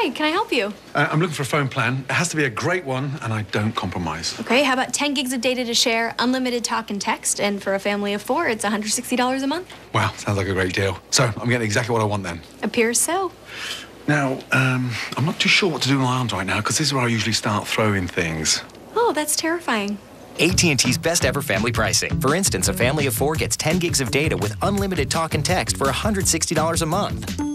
Hi, can I help you? Uh, I'm looking for a phone plan. It has to be a great one, and I don't compromise. Okay, how about 10 gigs of data to share, unlimited talk and text, and for a family of four, it's $160 a month? Wow, sounds like a great deal. So I'm getting exactly what I want then. Appears so. Now, um, I'm not too sure what to do with my arms right now because this is where I usually start throwing things. Oh, that's terrifying. AT&T's best ever family pricing. For instance, a family of four gets 10 gigs of data with unlimited talk and text for $160 a month.